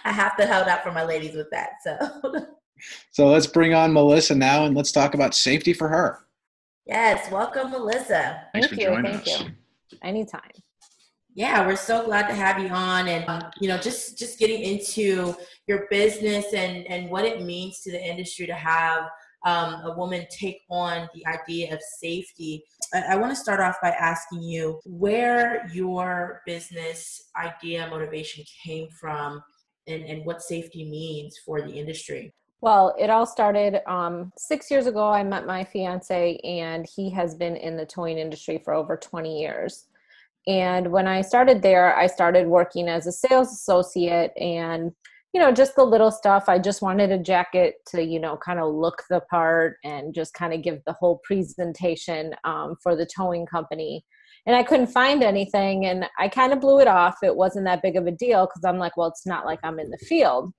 Speaker 2: I have to hold out for my ladies with that so.
Speaker 1: So let's bring on melissa now and let's talk about Safety4Her
Speaker 2: Yes, welcome, Melissa.
Speaker 1: Thanks
Speaker 4: thank you. Thank us. you. Anytime.
Speaker 2: Yeah, we're so glad to have you on, and um, you know, just just getting into your business and and what it means to the industry to have um, a woman take on the idea of safety. I, I want to start off by asking you where your business idea motivation came from, and and what safety means for the industry.
Speaker 4: Well, it all started um, six years ago. I met my fiance, and he has been in the towing industry for over 20 years. And when I started there, I started working as a sales associate and you know just the little stuff i just wanted a jacket to you know kind of look the part and just kind of give the whole presentation um, for the towing company and i couldn't find anything and i kind of blew it off it wasn't that big of a deal because i'm like well it's not like i'm in the field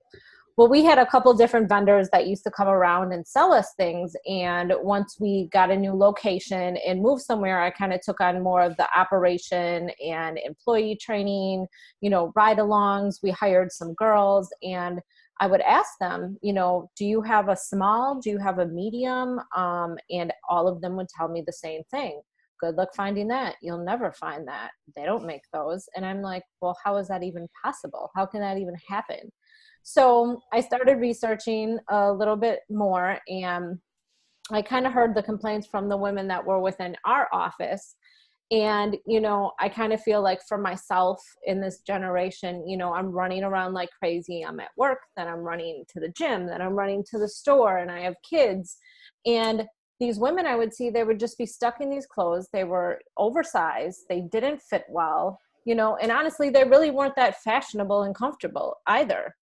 Speaker 4: well we had a couple different vendors that used to come around and sell us things and once we got a new location and moved somewhere i kind of took on more of the operation and employee training you know ride alongs we hired some girls and i would ask them you know do you have a small? Do you have a medium? Um, and all of them would tell me the same thing good luck finding that. You'll never find that. They don't make those and i'm like well how is that even possible? How can that even happen so I started researching a little bit more and I kind of heard the complaints from the women that were within our office. And, you know, I kind of feel like for myself in this generation, you know, I'm running around like crazy. I'm at work, then I'm running to the gym, then I'm running to the store, and I have kids. And these women I would see, they would just be stuck in these clothes. They were oversized, they didn't fit well, you know, and honestly, they really weren't that fashionable and comfortable either.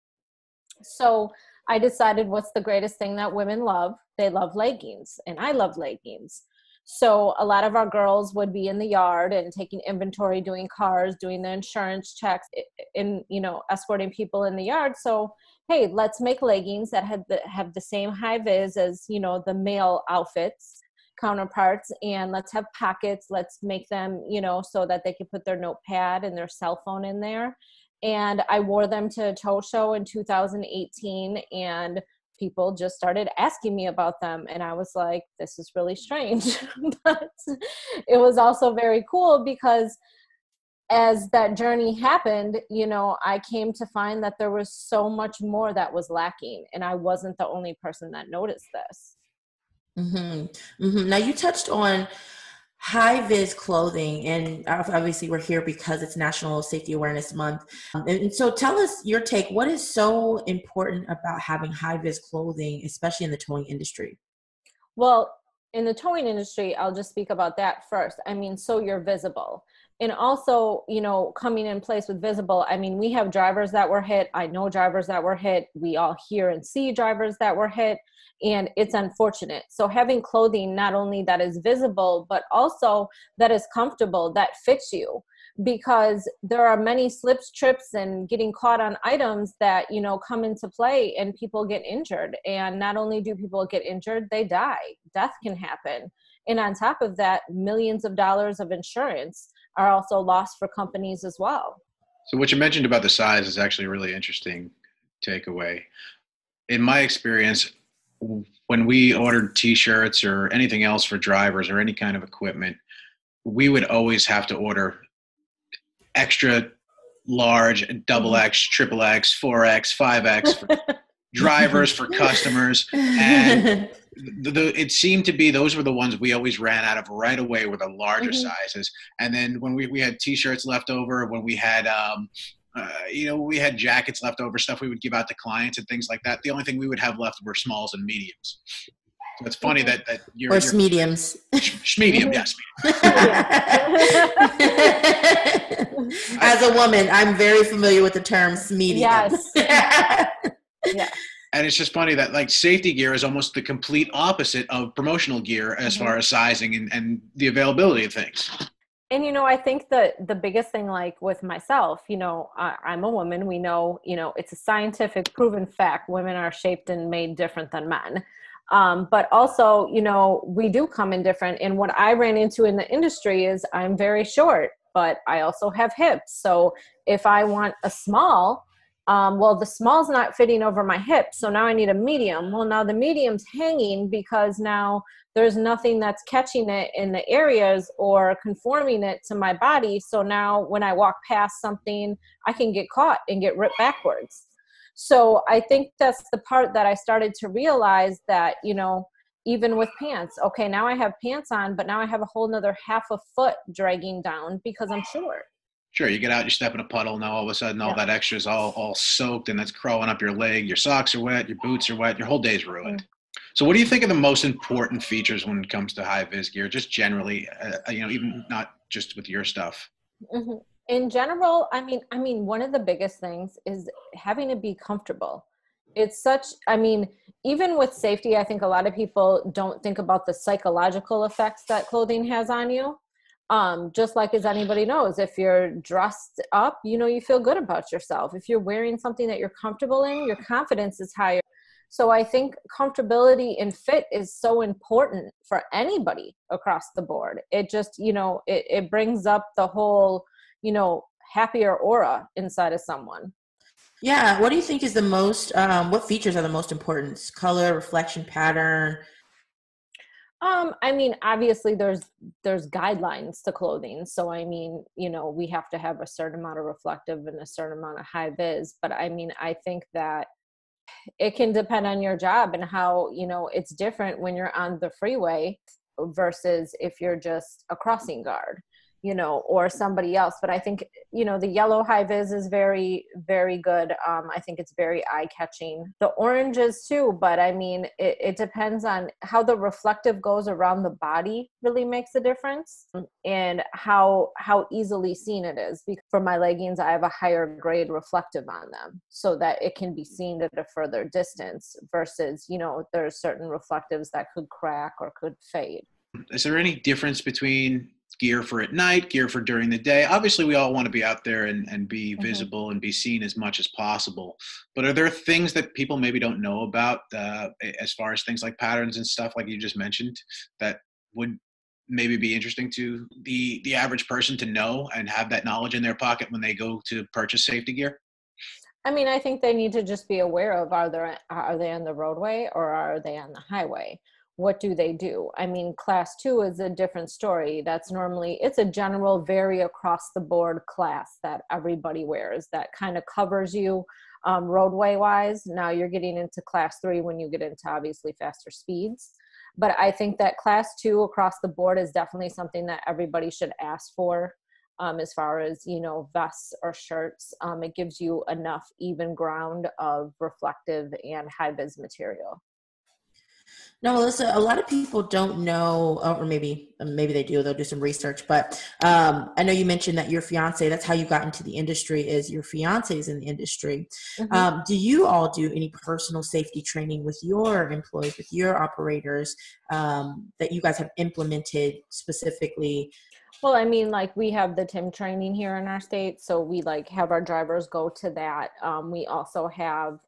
Speaker 4: So I decided what's the greatest thing that women love? They love leggings, and I love leggings. So a lot of our girls would be in the yard and taking inventory, doing cars, doing the insurance checks, in you know, escorting people in the yard. So hey, let's make leggings that have the have the same high vis as you know the male outfits counterparts and let's have pockets let's make them you know so that they can put their notepad and their cell phone in there and i wore them to a tow show in 2018 and people just started asking me about them and i was like this is really strange but it was also very cool because as that journey happened you know i came to find that there was so much more that was lacking and i wasn't the only person that noticed this
Speaker 2: Mm-hmm. Mm-hmm. Now you touched on high vis clothing, and obviously we're here because it's National Safety Awareness Month. Um, and so, tell us your take. What is so important about having high vis clothing, especially in the towing industry?
Speaker 4: Well, in the towing industry, I'll just speak about that first. I mean, so you're visible and also you know coming in place with visible i mean we have drivers that were hit i know drivers that were hit we all hear and see drivers that were hit and it's unfortunate. So having clothing not only that is visible but also that is comfortable that fits you. Because there are many slips trips and getting caught on items that you know come into play and people get injured. And not only do people get injured they die. Death can happen. And on top of that millions of dollars of insurance are also lost for companies as well.
Speaker 1: So what you mentioned about the size is actually a really interesting takeaway. In my experience, when we ordered t-shirts or anything else for drivers or any kind of equipment, we would always have to order extra large, double. X, triple X, 4X, 5X for drivers, for customers. And the, the, it seemed to be those were the ones we always ran out of right away were the larger mm-hmm. sizes. And then when we, we had t-shirts left over, when we had um, uh, you know, we had jackets left over, stuff we would give out to clients and things like that. The only thing we would have left were smalls and mediums. So it's funny that that
Speaker 2: you're, or you're, mediums.
Speaker 1: medium, yes.
Speaker 2: As a woman, I'm very familiar with the term medium.
Speaker 4: Yes.
Speaker 1: yeah and it's just funny that like safety gear is almost the complete opposite of promotional gear as mm-hmm. far as sizing and, and the availability of things
Speaker 4: and you know i think that the biggest thing like with myself you know I, i'm a woman we know you know it's a scientific proven fact women are shaped and made different than men. Um, but also you know we do come in different and what i ran into in the industry is i'm very short but i also have hips. So if i want a small um, well the small's not fitting over my hip so now i need a medium. Well now the medium's hanging because now there's nothing that's catching it in the areas or conforming it to my body so now when i walk past something i can get caught and get ripped backwards so i think that's the part that i started to realize that you know even with pants okay now i have pants on but now i have a whole nother half a foot dragging down because i'm short
Speaker 1: Sure, you get out, you step in a puddle, now all of a sudden all yeah. that extra is all all soaked and that's crawling up your leg. Your socks are wet, your boots are wet, your whole day's ruined. Mm-hmm. So, what do you think are the most important features when it comes to high vis gear, just generally? Uh, uh, you know, even not just with your stuff.
Speaker 4: Mm-hmm. In general, I mean, I mean, one of the biggest things is having to be comfortable. It's such. I mean, even with safety, I think a lot of people don't think about the psychological effects that clothing has on you um, just like as anybody knows if you're dressed up you know you feel good about yourself if you're wearing something that you're comfortable in your confidence is higher so i think comfortability and fit is so important for anybody across the board it just you know it, it brings up the whole you know happier aura inside of someone
Speaker 2: yeah what do you think is the most um, what features are the most important color reflection pattern
Speaker 4: um, I mean, obviously there's there's guidelines to clothing. So I mean, you know, we have to have a certain amount of reflective and a certain amount of high vis. But I mean, I think that it can depend on your job and how, you know, it's different when you're on the freeway versus if you're just a crossing guard you know, or somebody else. But I think, you know, the yellow high vis is very, very good. Um, I think it's very eye catching. The oranges too, but I mean, it, it depends on how the reflective goes around the body really makes a difference and how how easily seen it is. Because for my leggings, I have a higher grade reflective on them so that it can be seen at a further distance versus, you know, there's certain reflectives that could crack or could fade.
Speaker 1: Is there any difference between gear for at night, gear for during the day. Obviously, we all want to be out there and, and be mm-hmm. visible and be seen as much as possible. But are there things that people maybe don't know about uh, as far as things like patterns and stuff, like you just mentioned, that would maybe be interesting to the the average person to know and have that knowledge in their pocket when they go to purchase safety gear?
Speaker 4: I mean, I think they need to just be aware of are they are they on the roadway or are they on the highway? What do they do? I mean, class two is a different story. That's normally it's a general, very across the board class that everybody wears that kind of covers you um, roadway wise. Now you're getting into class three when you get into obviously faster speeds. But I think that class two across the board is definitely something that everybody should ask for um, as far as you know vests or shirts um, it gives you enough even ground of reflective and high vis material
Speaker 2: no, Melissa, a lot of people don't know, or maybe maybe they do. They'll do some research. But um, I know you mentioned that your fiance. That's how you got into the industry. Is your fiance is in the industry? Mm-hmm. Um, do you all do any personal safety training with your employees, with your operators um, that you guys have implemented specifically
Speaker 4: well, I mean, like we have the TIM training here in our state, so we like have our drivers go to that. Um, we also have,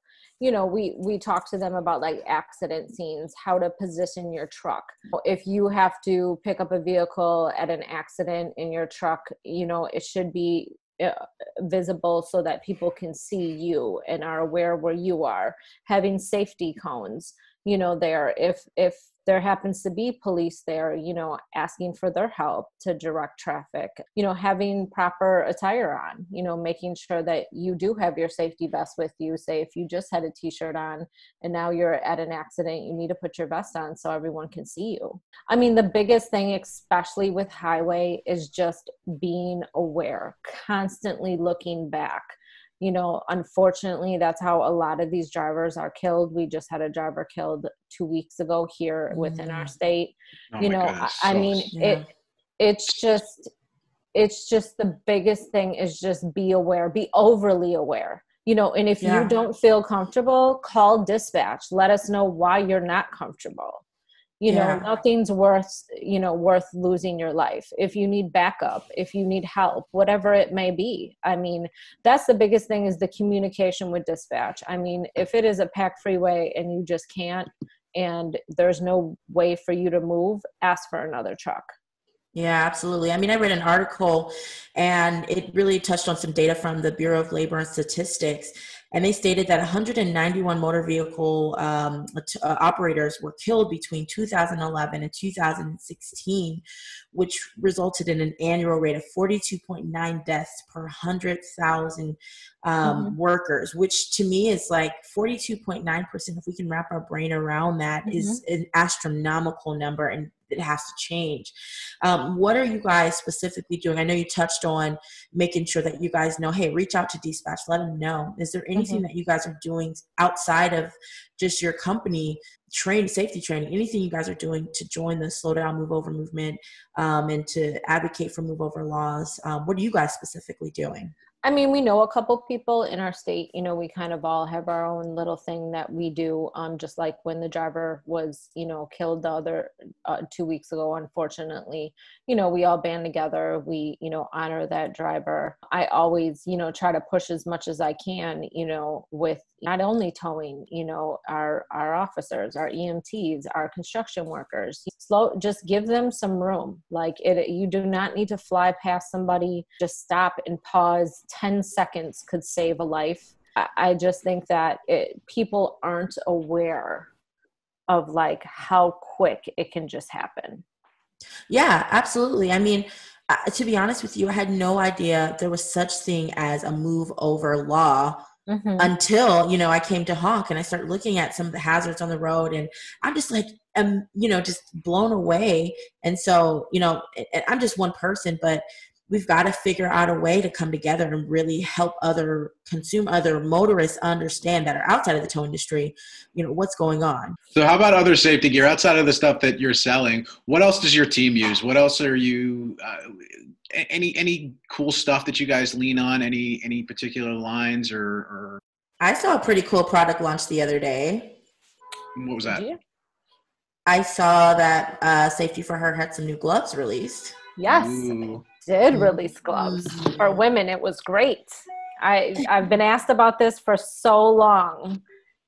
Speaker 4: you know, we we talk to them about like accident scenes, how to position your truck. If you have to pick up a vehicle at an accident in your truck, you know, it should be uh, visible so that people can see you and are aware where you are having safety cones you know there if if there happens to be police there you know asking for their help to direct traffic you know having proper attire on you know making sure that you do have your safety vest with you. Say if you just had a t-shirt on and now you're at an accident you need to put your vest on so everyone can see you. I mean the biggest thing especially with highway is just being aware constantly looking back you know unfortunately that's how a lot of these drivers are killed we just had a driver killed two weeks ago here within our mm. state oh you know I, I, mean yeah. it it's just it's just the biggest thing is just be aware be overly aware you know and if yeah. you don't feel comfortable call dispatch let us know why you're not comfortable you know nothing's worth you know worth losing your life. If you need backup if you need help whatever it may be. I mean that's the biggest thing is the communication with dispatch. I mean if it is a packed freeway and you just can't and there's no way for you to move ask for another truck.
Speaker 2: Yeah, absolutely. I mean, I read an article and it really touched on some data from the Bureau of Labor and Statistics and they stated that 191 motor vehicle um, uh, operators were killed between 2011 and 2016, which resulted in an annual rate of 42.9 deaths per 100,000 um, mm-hmm. workers, which to me is like 42.9%. If we can wrap our brain around that, mm-hmm. is an astronomical number. And it has to change. Um, what are you guys specifically doing? I know you touched on making sure that you guys know, hey, reach out to dispatch, let them know. Is there anything mm-hmm. that you guys are doing outside of just your company train safety training anything you guys are doing to join the slow down move over movement um, and to advocate for move over laws um, what are you guys specifically doing
Speaker 4: I mean, we know a couple people in our state. You know, we kind of all have our own little thing that we do. Um, just like when the driver was, you know, killed the other uh, two weeks ago. Unfortunately, you know, we all band together. We, you know, honor that driver. I always, you know, try to push as much as I can. You know, with not only towing, you know, our our officers, our EMTs, our construction workers. Slow, just give them some room. Like it, you do not need to fly past somebody. Just stop and pause 10 seconds could save a life. I just think that it, people aren't aware of like how quick it can just happen.
Speaker 2: Yeah, absolutely. I mean, uh, to be honest with you, I had no idea there was such thing as a move over law mm-hmm. until you know I came to honk and I started looking at some of the hazards on the road, and I'm just like, I'm you know just blown away. And so you know, I'm just one person, but we've got to figure out a way to come together and really help other consume other motorists understand that are outside of the tow industry you know what's going on.
Speaker 1: So how about other safety gear outside of the stuff that you're selling? What else does your team use? What else are you uh, any any cool stuff that you guys lean on? Any any particular lines or, or?
Speaker 2: I saw a pretty cool product launch the other day.
Speaker 1: What was that?
Speaker 2: I saw that uh, Safety4Her had some new gloves released.
Speaker 4: Yes. Ooh did mm-hmm. release gloves for women. It was great. I I've been asked about this for so long,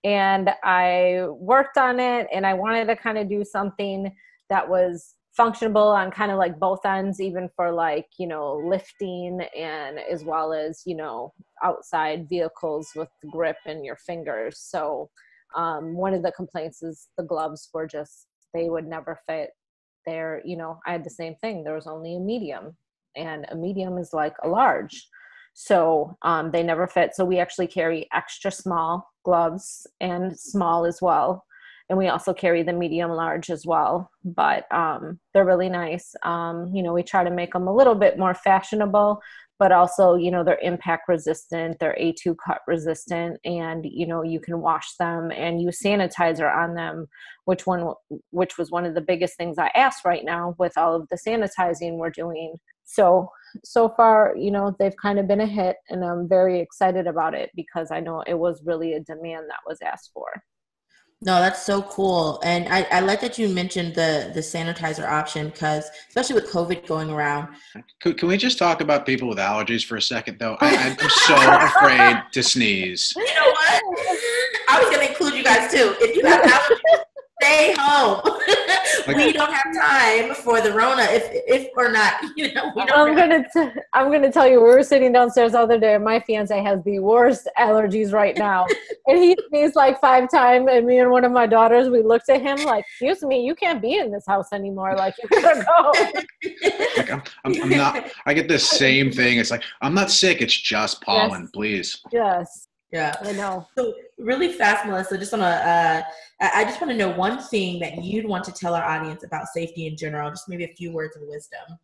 Speaker 4: and I worked on it, and I wanted to kind of do something that was functional on kind of like both ends even for like you know lifting and as well as you know outside vehicles with grip in your fingers so um, one of the complaints is the gloves were just they would never fit there you know i had the same thing there was only a medium and a medium is like a large. So um, they never fit. So we actually carry extra small gloves and small as well. And we also carry the medium large as well. But um, they're really nice. Um, you know we try to make them a little bit more fashionable but also you know they're impact resistant they're a2 cut resistant and you know you can wash them and use sanitizer on them which one which was one of the biggest things i asked right now with all of the sanitizing we're doing. So so far you know they've kind of been a hit and i'm very excited about it because i know it was really a demand that was asked for
Speaker 2: no, that's so cool, and I, I like that you mentioned the the sanitizer option because especially with COVID going around.
Speaker 1: Can, can we just talk about people with allergies for a second, though? I, am so afraid to sneeze.
Speaker 2: You know what? I was going to include you guys too. If you have allergies, stay home. Like, we don't have time for the Rona, if if or not. You know,
Speaker 4: I'm gonna t- I'm gonna tell you. We were sitting downstairs the other day, and my fiance has the worst allergies right now, and he sneezed like five times. And me and one of my daughters, we looked at him like, "Excuse me, you can't be in this house anymore. Like you gotta go."
Speaker 1: like I'm, I'm, I'm, not. I get the same thing. It's like I'm not sick. It's just pollen. Yes. Please.
Speaker 4: Yes.
Speaker 2: Yeah,
Speaker 4: I know.
Speaker 2: So really fast, Melissa. Just want to, uh, I just want to know one thing that you'd want to tell our audience about safety in general. Just maybe a few words of wisdom.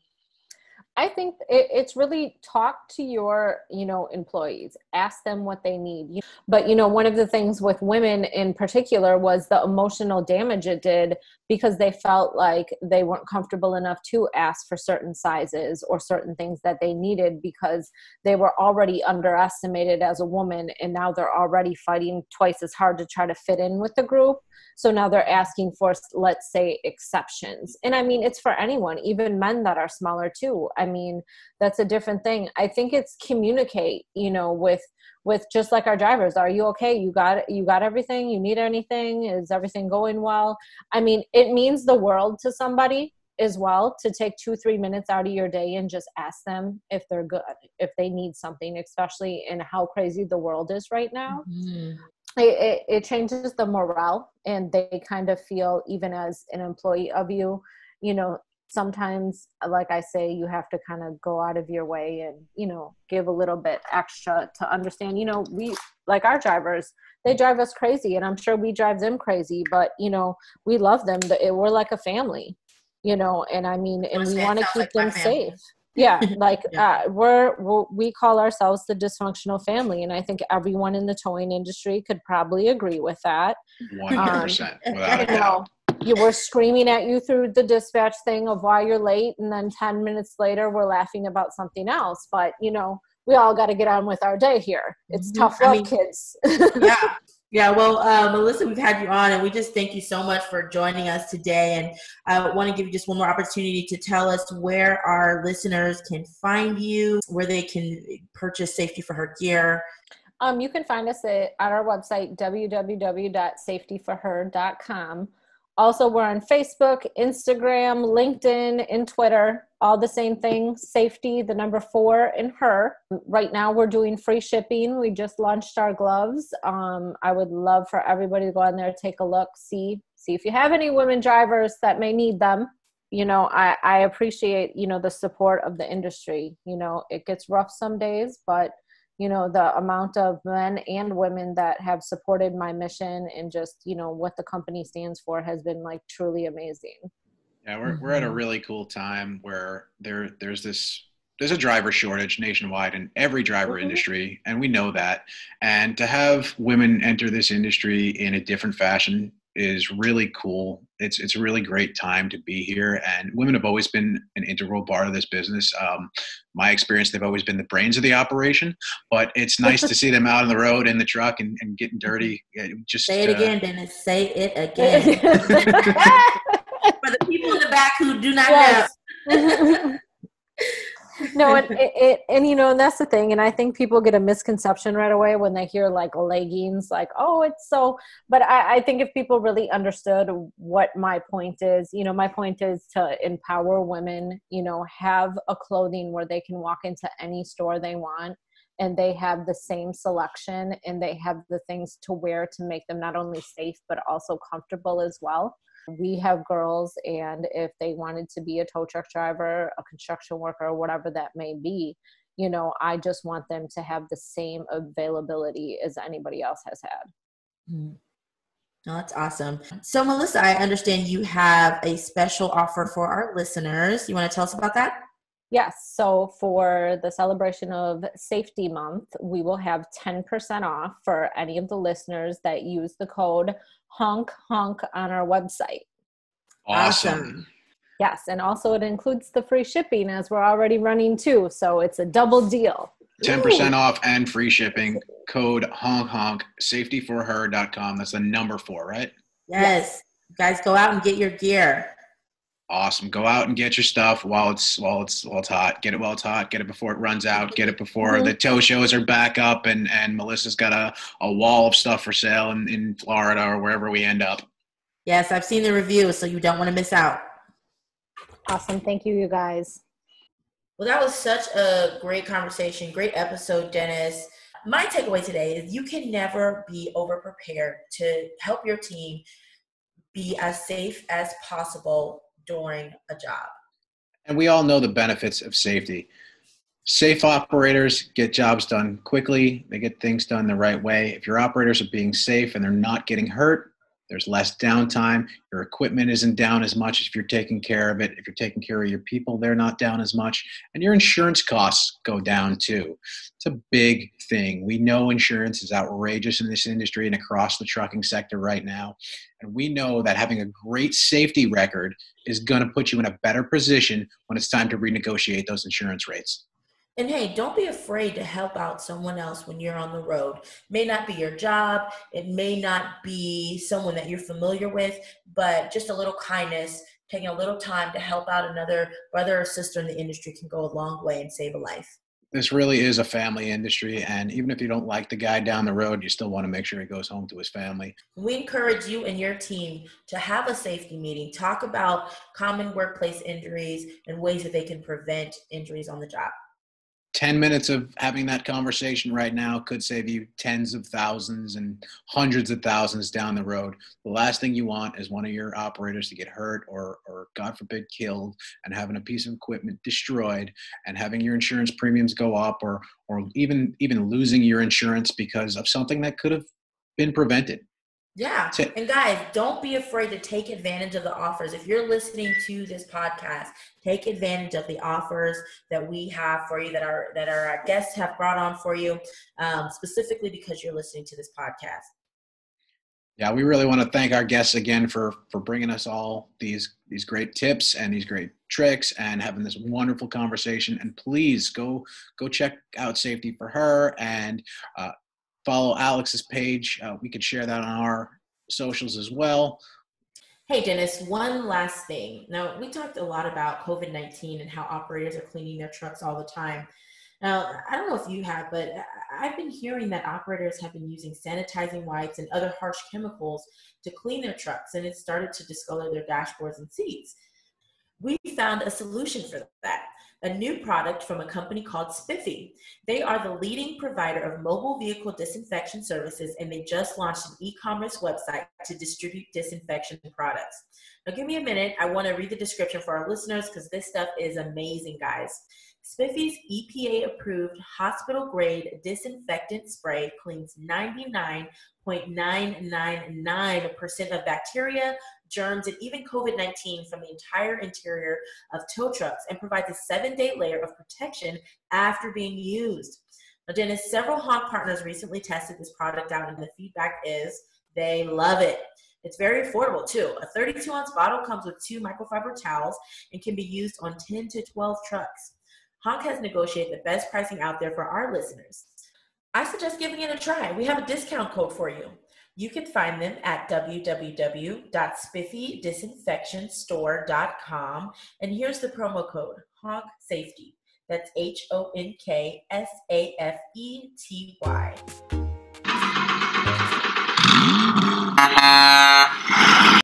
Speaker 4: I think it, it's really talk to your, you know, employees, ask them what they need. But, you know, one of the things with women in particular was the emotional damage it did because they felt like they weren't comfortable enough to ask for certain sizes or certain things that they needed because they were already underestimated as a woman and now they're already fighting twice as hard to try to fit in with the group. So now they're asking for let's say exceptions. And i mean it's for anyone even men that are smaller too i mean that's a different thing. I think it's communicate you know with with just like our drivers. Are you okay? You got you got everything? You need anything? Is everything going well? I mean it means the world to somebody as well to take two three minutes out of your day and just ask them if they're good if they need something especially in how crazy the world is right now. Mm-hmm. it, it, it changes the morale and they kind of feel even as an employee of you you know sometimes like i say you have to kind of go out of your way and you know give a little bit extra to understand you know we like our drivers they drive us crazy and i'm sure we drive them crazy but you know we love them we're like a family you know and i mean and we want to keep like them safe. Yeah like yeah. Uh, we're, we're, we call ourselves the dysfunctional family and i think everyone in the towing industry could probably agree with that.
Speaker 1: 100% um, without a
Speaker 4: doubt you were screaming at you through the dispatch thing of why you're late and then 10 minutes later we're laughing about something else. But you know we all got to get on with our day here. It's mm-hmm. tough love I mean, kids.
Speaker 2: yeah. Yeah well uh, melissa we've had you on and we just thank you so much for joining us today. And i want to give you just one more opportunity to tell us where our listeners can find you where they can purchase Safety4Her gear.
Speaker 4: Um, you can find us at, at our website www.safety4her.com also, we're on Facebook, Instagram, LinkedIn, and Twitter. All the same thing safety, the number four, and her. Right now, we're doing free shipping. We just launched our gloves. Um, I would love for everybody to go on there, take a look, see see if you have any women drivers that may need them you know I, I appreciate you know the support of the industry you know it gets rough some days but you know the amount of men and women that have supported my mission and just you know what the company stands for has been like truly amazing
Speaker 1: yeah we're, mm-hmm. we're at a mm-hmm. really cool time where there there's this there's a driver shortage nationwide in every driver mm-hmm. industry and we know that and to have women enter this industry in a different fashion is really cool. It's it's a really great time to be here, and women have always been an integral part of this business. Um, my experience, they've always been the brains of the operation, but it's nice to see them out on the road in the truck and, and getting dirty. Just
Speaker 2: say it uh, again, Dennis. Say it again for the people in the back who do not yes. know.
Speaker 4: No, it, it, it, and you know, and that's the thing. And I think people get a misconception right away when they hear like leggings, like, oh, it's so. But I, I think if people really understood what my point is, you know, my point is to empower women, you know, have a clothing where they can walk into any store they want and they have the same selection and they have the things to wear to make them not only safe but also comfortable as well we have girls and if they wanted to be a tow truck driver a construction worker or whatever that may be you know i just want them to have the same availability as anybody else has had
Speaker 2: mm. Oh, that's awesome. So, Melissa, I understand you have a special offer for our listeners. You want to tell us about that?
Speaker 4: Yes. So for the celebration of Safety Month, we will have 10% off for any of the listeners that use the code honk honk on our website.
Speaker 1: Awesome.
Speaker 4: Yes. And also it includes the free shipping as we're already running too. So it's a double deal.
Speaker 1: 10% Ooh. off and free shipping. Code honk honk safety4her.com. That's the number four, right?
Speaker 2: Yes. yes. Guys, go out and get your gear
Speaker 1: awesome. Go out and get your stuff while it's while it's while it's hot. Get it while it's hot. Get it before it runs out. Get it before mm-hmm. the tow shows are back up and and Melissa's got a, a wall of stuff for sale in, in Florida or wherever we end up.
Speaker 2: Yes, I've seen the reviews, so you don't want to miss out.
Speaker 4: Awesome. Thank you, you guys.
Speaker 2: Well, that was such a great conversation. Great episode, Dennis. My takeaway today is you can never be over prepared to help your team be as safe as possible during a job.
Speaker 1: And we all know the benefits of safety. Safe operators get jobs done quickly, they get things done the right way. If your operators are being safe and they're not getting hurt, there's less downtime. Your equipment isn't down as much if you're taking care of it. If you're taking care of your people, they're not down as much. And your insurance costs go down too. It's a big thing. We know insurance is outrageous in this industry and across the trucking sector right now. And we know that having a great safety record is going to put you in a better position when it's time to renegotiate those insurance rates.
Speaker 2: And hey, don't be afraid to help out someone else when you're on the road. It may not be your job, it may not be someone that you're familiar with, but just a little kindness, taking a little time to help out another brother or sister in the industry can go a long way and save a life.
Speaker 1: This really is a family industry, and even if you don't like the guy down the road, you still want to make sure he goes home to his family.
Speaker 2: We encourage you and your team to have a safety meeting, talk about common workplace injuries and ways that they can prevent injuries on the job.
Speaker 1: 10 minutes of having that conversation right now could save you tens of thousands and hundreds of thousands down the road. The last thing you want is one of your operators to get hurt or, or God forbid, killed and having a piece of equipment destroyed and having your insurance premiums go up or, or even, even losing your insurance because of something that could have been prevented.
Speaker 2: Yeah. And guys, don't be afraid to take advantage of the offers. If you're listening to this podcast, take advantage of the offers that we have for you that our that our guests have brought on for you, um, specifically because you're listening to this podcast.
Speaker 1: Yeah, we really want to thank our guests again for for bringing us all these these great tips and these great tricks and having this wonderful conversation. And please go go check out Safety4Her and uh, follow Alex's page. Uh, we could share that on our socials as well.
Speaker 2: Hey, Dennis, one last thing. Now, we talked a lot about COVID 19 and how operators are cleaning their trucks all the time. Now, I don't know if you have, but I've been hearing that operators have been using sanitizing wipes and other harsh chemicals to clean their trucks, and it started to discolor their dashboards and seats. We found a solution for that a new product from a company called Spiffy. They are the leading provider of mobile vehicle disinfection services, and they just launched an e commerce website to distribute disinfection products. Now, give me a minute. I want to read the description for our listeners because this stuff is amazing, guys. Spiffy's EPA approved hospital grade disinfectant spray cleans 99.999% of bacteria, germs, and even COVID 19 from the entire interior of tow trucks and provides a seven day layer of protection after being used. Now, Dennis, several honk partners recently tested this product out, and the feedback is they love it. It's very affordable too. A 32 ounce bottle comes with two microfiber towels and can be used on 10 to 12 trucks. Honk has negotiated the best pricing out there for our listeners. I suggest giving it a try. We have a discount code for you. You can find them at www.spiffydisinfectionstore.com. And here's the promo code HONK Safety. That's H O N K S A F E T Y.